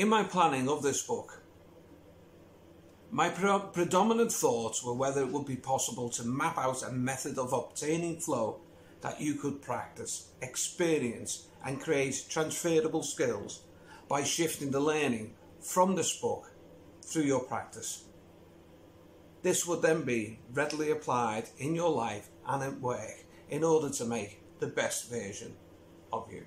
In my planning of this book, my pre predominant thoughts were whether it would be possible to map out a method of obtaining flow that you could practice, experience, and create transferable skills by shifting the learning from this book through your practice. This would then be readily applied in your life and at work in order to make the best version of you.